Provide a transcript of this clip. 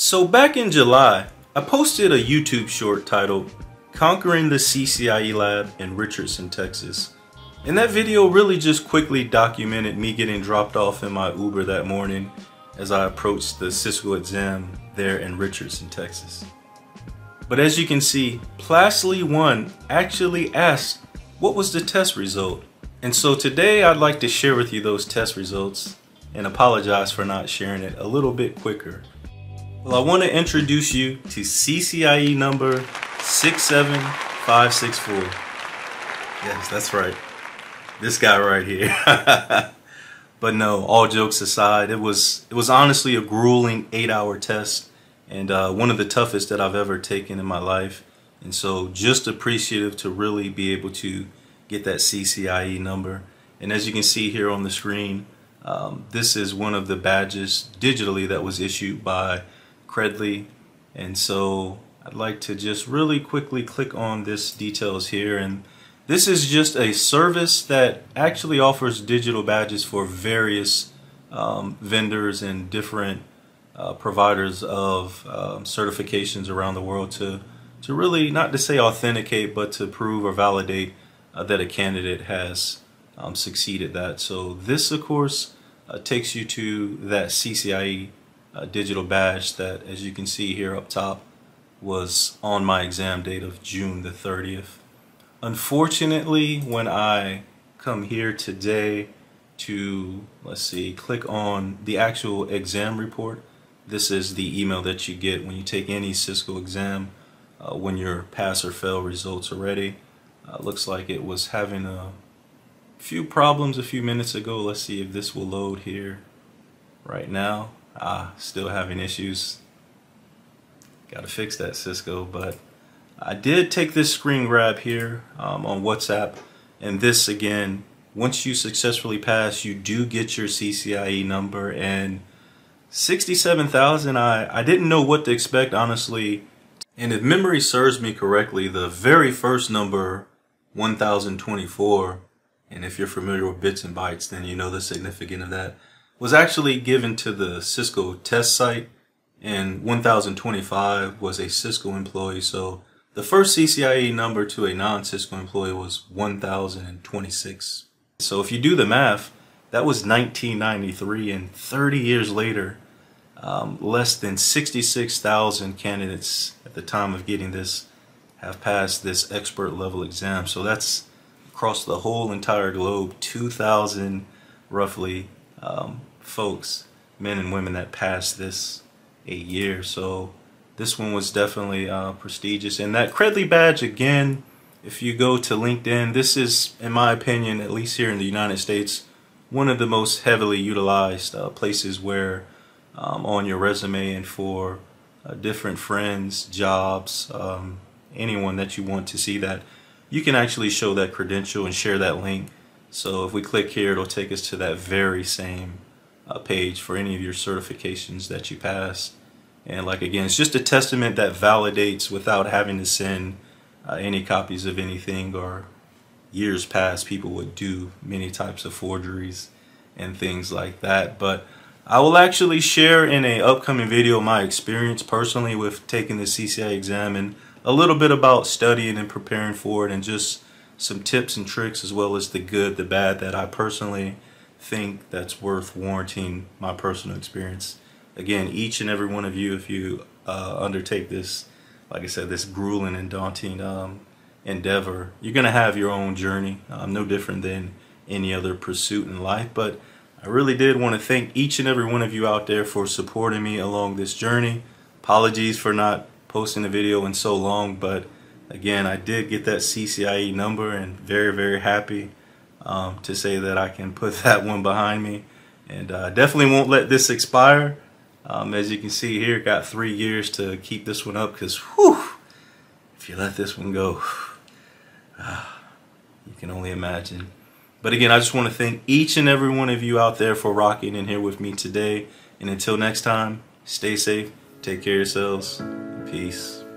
So back in July, I posted a YouTube short titled Conquering the CCIE Lab in Richardson, Texas. And that video really just quickly documented me getting dropped off in my Uber that morning as I approached the Cisco exam there in Richardson, Texas. But as you can see, Plastly 1 actually asked what was the test result. And so today I'd like to share with you those test results and apologize for not sharing it a little bit quicker. Well, I want to introduce you to CCIE number 67564. Yes, that's right. This guy right here. but no, all jokes aside, it was it was honestly a grueling 8-hour test and uh, one of the toughest that I've ever taken in my life. And so just appreciative to really be able to get that CCIE number. And as you can see here on the screen, um, this is one of the badges digitally that was issued by Credly. And so I'd like to just really quickly click on this details here. And this is just a service that actually offers digital badges for various um, vendors and different uh, providers of um, certifications around the world to to really not to say authenticate but to prove or validate uh, that a candidate has um, succeeded that so this of course uh, takes you to that CCIE uh, digital badge that as you can see here up top was on my exam date of June the 30th unfortunately when I come here today to let's see click on the actual exam report this is the email that you get when you take any Cisco exam uh, when your pass or fail results are ready. Uh, looks like it was having a few problems a few minutes ago. Let's see if this will load here right now. Ah, still having issues. Got to fix that Cisco, but I did take this screen grab here um, on WhatsApp and this again once you successfully pass you do get your CCIE number and 67,000, I, I didn't know what to expect, honestly. And if memory serves me correctly, the very first number, 1024, and if you're familiar with bits and bytes, then you know the significance of that, was actually given to the Cisco test site, and 1025 was a Cisco employee. So the first CCIE number to a non-Cisco employee was 1026. So if you do the math, that was 1993, and 30 years later, um, less than 66,000 candidates at the time of getting this have passed this expert level exam. So that's across the whole entire globe, 2,000 roughly um, folks, men and women that passed this a year. So this one was definitely uh, prestigious. And that Credly badge, again, if you go to LinkedIn, this is, in my opinion, at least here in the United States, one of the most heavily utilized uh, places where um, on your resume and for uh, different friends, jobs, um, anyone that you want to see that, you can actually show that credential and share that link. So if we click here, it'll take us to that very same uh, page for any of your certifications that you pass. And like again, it's just a testament that validates without having to send uh, any copies of anything or years past people would do many types of forgeries and things like that but I will actually share in a upcoming video my experience personally with taking the CCIE exam and a little bit about studying and preparing for it and just some tips and tricks as well as the good the bad that I personally think that's worth warranting my personal experience again each and every one of you if you uh, undertake this like I said this grueling and daunting um, endeavor. You're going to have your own journey, um, no different than any other pursuit in life. But I really did want to thank each and every one of you out there for supporting me along this journey. Apologies for not posting a video in so long, but again, I did get that CCIE number and very, very happy um, to say that I can put that one behind me. And uh, definitely won't let this expire. Um, as you can see here, got three years to keep this one up because, whew, if you let this one go, you can only imagine. But again, I just want to thank each and every one of you out there for rocking in here with me today. And until next time, stay safe, take care of yourselves, peace.